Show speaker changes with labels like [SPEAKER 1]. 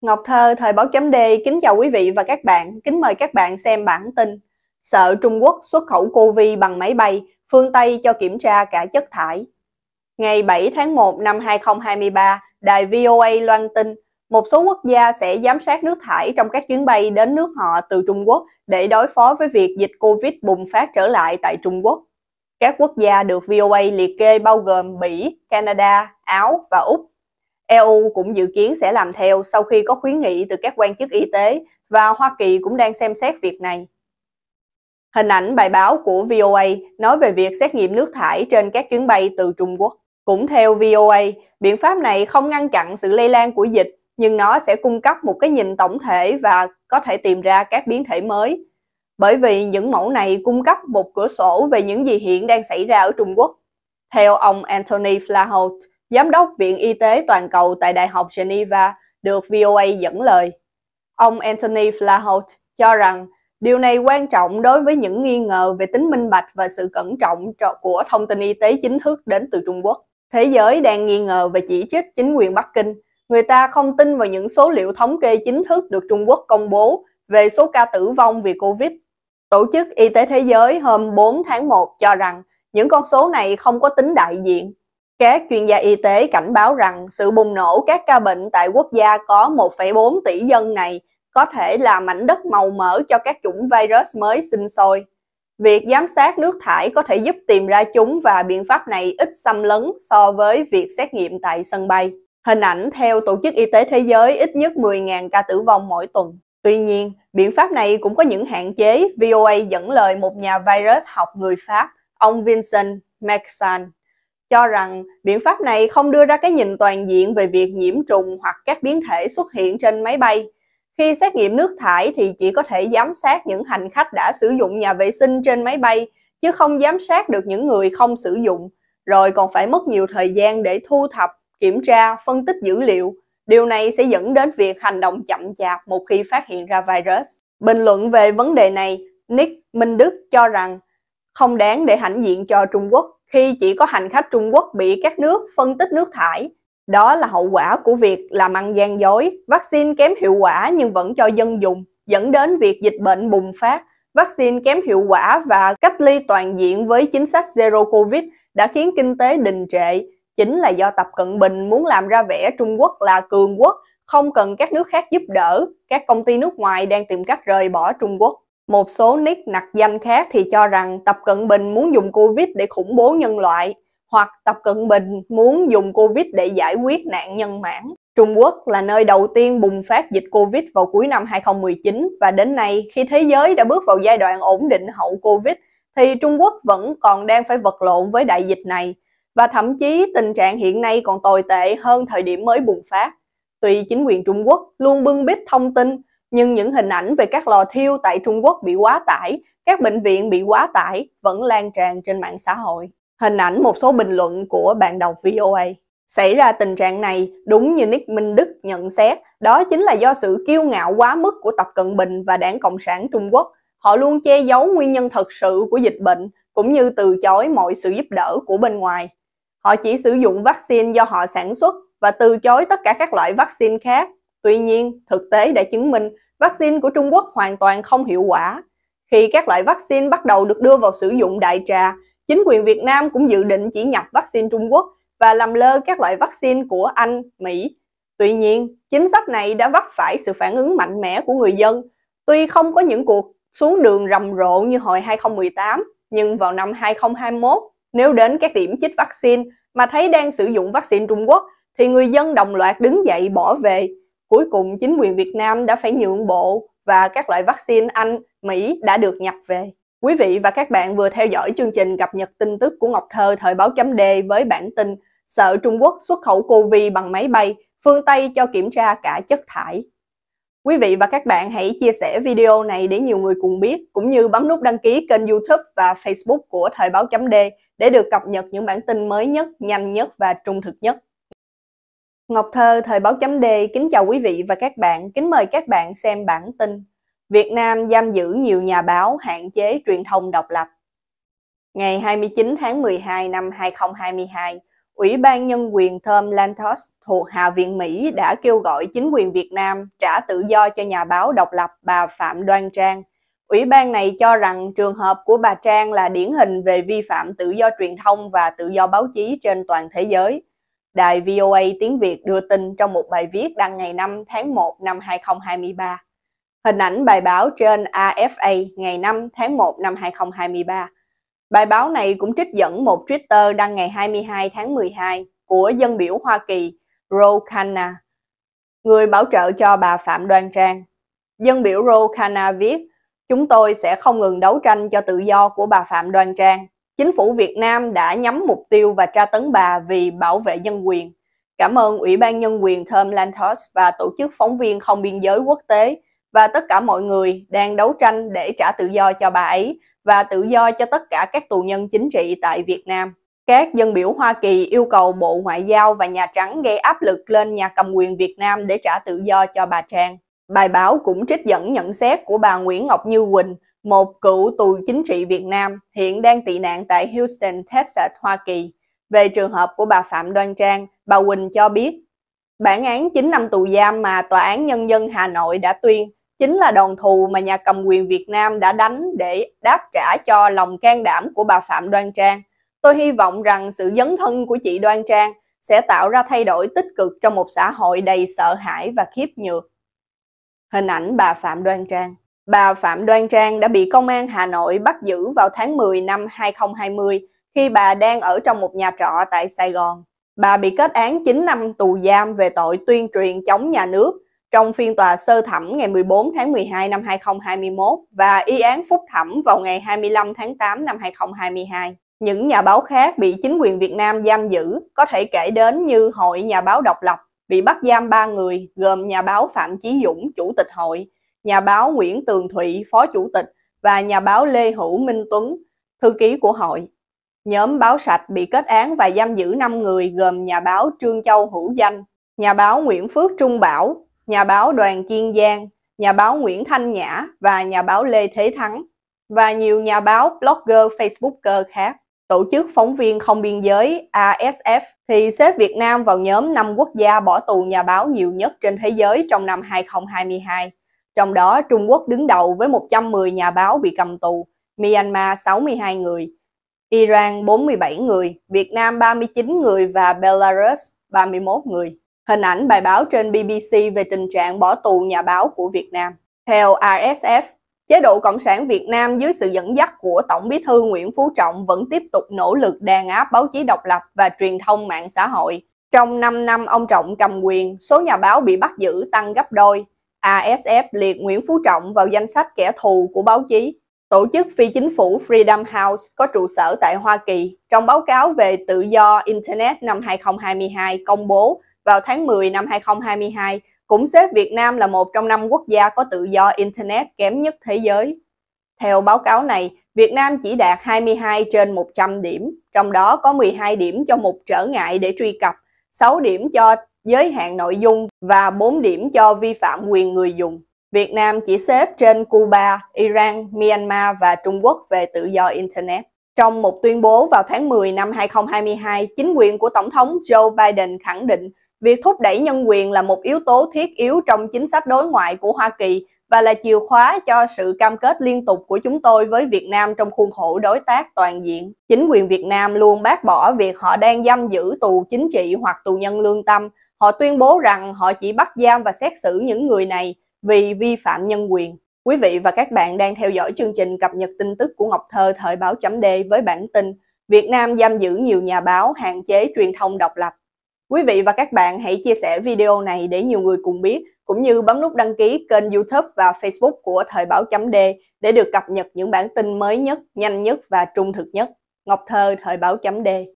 [SPEAKER 1] Ngọc Thơ, Thời báo chấm D, kính chào quý vị và các bạn, kính mời các bạn xem bản tin. Sợ Trung Quốc xuất khẩu Covid bằng máy bay, phương Tây cho kiểm tra cả chất thải. Ngày 7 tháng 1 năm 2023, đài VOA loan tin một số quốc gia sẽ giám sát nước thải trong các chuyến bay đến nước họ từ Trung Quốc để đối phó với việc dịch Covid bùng phát trở lại tại Trung Quốc. Các quốc gia được VOA liệt kê bao gồm Mỹ, Canada, Áo và Úc. EU cũng dự kiến sẽ làm theo sau khi có khuyến nghị từ các quan chức y tế và Hoa Kỳ cũng đang xem xét việc này. Hình ảnh bài báo của VOA nói về việc xét nghiệm nước thải trên các chuyến bay từ Trung Quốc. Cũng theo VOA, biện pháp này không ngăn chặn sự lây lan của dịch, nhưng nó sẽ cung cấp một cái nhìn tổng thể và có thể tìm ra các biến thể mới. Bởi vì những mẫu này cung cấp một cửa sổ về những gì hiện đang xảy ra ở Trung Quốc. Theo ông Anthony Flaholt, Giám đốc Viện Y tế Toàn cầu tại Đại học Geneva, được VOA dẫn lời. Ông Anthony Flaholt cho rằng điều này quan trọng đối với những nghi ngờ về tính minh bạch và sự cẩn trọng của thông tin y tế chính thức đến từ Trung Quốc. Thế giới đang nghi ngờ và chỉ trích chính quyền Bắc Kinh. Người ta không tin vào những số liệu thống kê chính thức được Trung Quốc công bố về số ca tử vong vì Covid. Tổ chức Y tế Thế giới hôm 4 tháng 1 cho rằng những con số này không có tính đại diện các chuyên gia y tế cảnh báo rằng sự bùng nổ các ca bệnh tại quốc gia có 1,4 tỷ dân này có thể là mảnh đất màu mỡ cho các chủng virus mới sinh sôi. Việc giám sát nước thải có thể giúp tìm ra chúng và biện pháp này ít xâm lấn so với việc xét nghiệm tại sân bay. Hình ảnh theo Tổ chức Y tế Thế giới ít nhất 10.000 ca tử vong mỗi tuần. Tuy nhiên, biện pháp này cũng có những hạn chế. VOA dẫn lời một nhà virus học người Pháp, ông Vincent Maxan cho rằng biện pháp này không đưa ra cái nhìn toàn diện về việc nhiễm trùng hoặc các biến thể xuất hiện trên máy bay. Khi xét nghiệm nước thải thì chỉ có thể giám sát những hành khách đã sử dụng nhà vệ sinh trên máy bay, chứ không giám sát được những người không sử dụng, rồi còn phải mất nhiều thời gian để thu thập, kiểm tra, phân tích dữ liệu. Điều này sẽ dẫn đến việc hành động chậm chạp một khi phát hiện ra virus. Bình luận về vấn đề này, Nick Minh Đức cho rằng không đáng để hãnh diện cho Trung Quốc khi chỉ có hành khách Trung Quốc bị các nước phân tích nước thải. Đó là hậu quả của việc làm ăn gian dối, vaccine kém hiệu quả nhưng vẫn cho dân dùng, dẫn đến việc dịch bệnh bùng phát. Vaccine kém hiệu quả và cách ly toàn diện với chính sách Zero Covid đã khiến kinh tế đình trệ. Chính là do Tập Cận Bình muốn làm ra vẻ Trung Quốc là cường quốc, không cần các nước khác giúp đỡ. Các công ty nước ngoài đang tìm cách rời bỏ Trung Quốc. Một số nick nặc danh khác thì cho rằng Tập Cận Bình muốn dùng Covid để khủng bố nhân loại, hoặc Tập Cận Bình muốn dùng Covid để giải quyết nạn nhân mãn. Trung Quốc là nơi đầu tiên bùng phát dịch Covid vào cuối năm 2019 và đến nay khi thế giới đã bước vào giai đoạn ổn định hậu Covid thì Trung Quốc vẫn còn đang phải vật lộn với đại dịch này và thậm chí tình trạng hiện nay còn tồi tệ hơn thời điểm mới bùng phát. Tuy chính quyền Trung Quốc luôn bưng bít thông tin nhưng những hình ảnh về các lò thiêu tại Trung Quốc bị quá tải, các bệnh viện bị quá tải vẫn lan tràn trên mạng xã hội. Hình ảnh một số bình luận của bạn đọc VOA. Xảy ra tình trạng này, đúng như Nick Minh Đức nhận xét, đó chính là do sự kiêu ngạo quá mức của Tập Cận Bình và Đảng Cộng sản Trung Quốc. Họ luôn che giấu nguyên nhân thật sự của dịch bệnh, cũng như từ chối mọi sự giúp đỡ của bên ngoài. Họ chỉ sử dụng vaccine do họ sản xuất và từ chối tất cả các loại vaccine khác Tuy nhiên, thực tế đã chứng minh vaccine của Trung Quốc hoàn toàn không hiệu quả. Khi các loại vaccine bắt đầu được đưa vào sử dụng đại trà, chính quyền Việt Nam cũng dự định chỉ nhập vaccine Trung Quốc và làm lơ các loại vaccine của Anh, Mỹ. Tuy nhiên, chính sách này đã vấp phải sự phản ứng mạnh mẽ của người dân. Tuy không có những cuộc xuống đường rầm rộ như hồi 2018, nhưng vào năm 2021, nếu đến các điểm chích vaccine mà thấy đang sử dụng vaccine Trung Quốc, thì người dân đồng loạt đứng dậy bỏ về Cuối cùng chính quyền Việt Nam đã phải nhượng bộ và các loại vaccine Anh, Mỹ đã được nhập về. Quý vị và các bạn vừa theo dõi chương trình cập nhật tin tức của Ngọc Thơ thời báo chấm D với bản tin Sợ Trung Quốc xuất khẩu Covid bằng máy bay, phương Tây cho kiểm tra cả chất thải. Quý vị và các bạn hãy chia sẻ video này để nhiều người cùng biết, cũng như bấm nút đăng ký kênh youtube và facebook của Thời báo chấm D để được cập nhật những bản tin mới nhất, nhanh nhất và trung thực nhất. Ngọc Thơ, Thời báo chấm D, kính chào quý vị và các bạn, kính mời các bạn xem bản tin. Việt Nam giam giữ nhiều nhà báo hạn chế truyền thông độc lập. Ngày 29 tháng 12 năm 2022, Ủy ban Nhân quyền Thơm Lantos thuộc Hạ viện Mỹ đã kêu gọi chính quyền Việt Nam trả tự do cho nhà báo độc lập bà Phạm Đoan Trang. Ủy ban này cho rằng trường hợp của bà Trang là điển hình về vi phạm tự do truyền thông và tự do báo chí trên toàn thế giới. Đài VOA tiếng Việt đưa tin trong một bài viết đăng ngày 5 tháng 1 năm 2023. Hình ảnh bài báo trên AFA ngày 5 tháng 1 năm 2023 Bài báo này cũng trích dẫn một Twitter đăng ngày 22 tháng 12 của dân biểu Hoa Kỳ Ro Khanna, người bảo trợ cho bà Phạm Đoan Trang. Dân biểu Ro Khanna viết, chúng tôi sẽ không ngừng đấu tranh cho tự do của bà Phạm Đoan Trang. Chính phủ Việt Nam đã nhắm mục tiêu và tra tấn bà vì bảo vệ nhân quyền. Cảm ơn Ủy ban Nhân quyền Thơm Lantos và Tổ chức Phóng viên Không Biên giới Quốc tế và tất cả mọi người đang đấu tranh để trả tự do cho bà ấy và tự do cho tất cả các tù nhân chính trị tại Việt Nam. Các dân biểu Hoa Kỳ yêu cầu Bộ Ngoại giao và Nhà Trắng gây áp lực lên nhà cầm quyền Việt Nam để trả tự do cho bà Trang. Bài báo cũng trích dẫn nhận xét của bà Nguyễn Ngọc Như Quỳnh, một cựu tù chính trị Việt Nam hiện đang tị nạn tại Houston, Texas, Hoa Kỳ. Về trường hợp của bà Phạm Đoan Trang, bà Quỳnh cho biết, bản án 9 năm tù giam mà Tòa án Nhân dân Hà Nội đã tuyên chính là đòn thù mà nhà cầm quyền Việt Nam đã đánh để đáp trả cho lòng can đảm của bà Phạm Đoan Trang. Tôi hy vọng rằng sự dấn thân của chị Đoan Trang sẽ tạo ra thay đổi tích cực trong một xã hội đầy sợ hãi và khiếp nhược. Hình ảnh bà Phạm Đoan Trang Bà Phạm Đoan Trang đã bị công an Hà Nội bắt giữ vào tháng 10 năm 2020 khi bà đang ở trong một nhà trọ tại Sài Gòn. Bà bị kết án 9 năm tù giam về tội tuyên truyền chống nhà nước trong phiên tòa sơ thẩm ngày 14 tháng 12 năm 2021 và y án phúc thẩm vào ngày 25 tháng 8 năm 2022. Những nhà báo khác bị chính quyền Việt Nam giam giữ có thể kể đến như Hội Nhà báo độc lập bị bắt giam 3 người gồm nhà báo Phạm Chí Dũng, chủ tịch hội, nhà báo Nguyễn Tường Thụy, phó chủ tịch và nhà báo Lê Hữu Minh Tuấn, thư ký của hội. Nhóm báo sạch bị kết án và giam giữ 5 người gồm nhà báo Trương Châu Hữu Danh, nhà báo Nguyễn Phước Trung Bảo, nhà báo Đoàn Kiên Giang, nhà báo Nguyễn Thanh Nhã và nhà báo Lê Thế Thắng và nhiều nhà báo, blogger, facebooker khác. Tổ chức phóng viên không biên giới ASF thì xếp Việt Nam vào nhóm 5 quốc gia bỏ tù nhà báo nhiều nhất trên thế giới trong năm 2022. Trong đó Trung Quốc đứng đầu với 110 nhà báo bị cầm tù, Myanmar 62 người, Iran 47 người, Việt Nam 39 người và Belarus 31 người. Hình ảnh bài báo trên BBC về tình trạng bỏ tù nhà báo của Việt Nam. Theo RSF, chế độ Cộng sản Việt Nam dưới sự dẫn dắt của Tổng bí thư Nguyễn Phú Trọng vẫn tiếp tục nỗ lực đàn áp báo chí độc lập và truyền thông mạng xã hội. Trong 5 năm ông Trọng cầm quyền, số nhà báo bị bắt giữ tăng gấp đôi. ASF liệt Nguyễn Phú Trọng vào danh sách kẻ thù của báo chí. Tổ chức phi chính phủ Freedom House có trụ sở tại Hoa Kỳ trong báo cáo về tự do Internet năm 2022 công bố vào tháng 10 năm 2022 cũng xếp Việt Nam là một trong năm quốc gia có tự do Internet kém nhất thế giới. Theo báo cáo này, Việt Nam chỉ đạt 22 trên 100 điểm, trong đó có 12 điểm cho một trở ngại để truy cập, 6 điểm cho giới hạn nội dung và 4 điểm cho vi phạm quyền người dùng. Việt Nam chỉ xếp trên Cuba, Iran, Myanmar và Trung Quốc về tự do Internet. Trong một tuyên bố vào tháng 10 năm 2022, chính quyền của Tổng thống Joe Biden khẳng định Việc thúc đẩy nhân quyền là một yếu tố thiết yếu trong chính sách đối ngoại của Hoa Kỳ và là chìa khóa cho sự cam kết liên tục của chúng tôi với Việt Nam trong khuôn khổ đối tác toàn diện. Chính quyền Việt Nam luôn bác bỏ việc họ đang giam giữ tù chính trị hoặc tù nhân lương tâm. Họ tuyên bố rằng họ chỉ bắt giam và xét xử những người này vì vi phạm nhân quyền. Quý vị và các bạn đang theo dõi chương trình cập nhật tin tức của Ngọc Thơ thời báo chấm D với bản tin Việt Nam giam giữ nhiều nhà báo hạn chế truyền thông độc lập. Quý vị và các bạn hãy chia sẻ video này để nhiều người cùng biết, cũng như bấm nút đăng ký kênh YouTube và Facebook của Thời báo chấm D để được cập nhật những bản tin mới nhất, nhanh nhất và trung thực nhất. Ngọc Thơ, Thời báo chấm D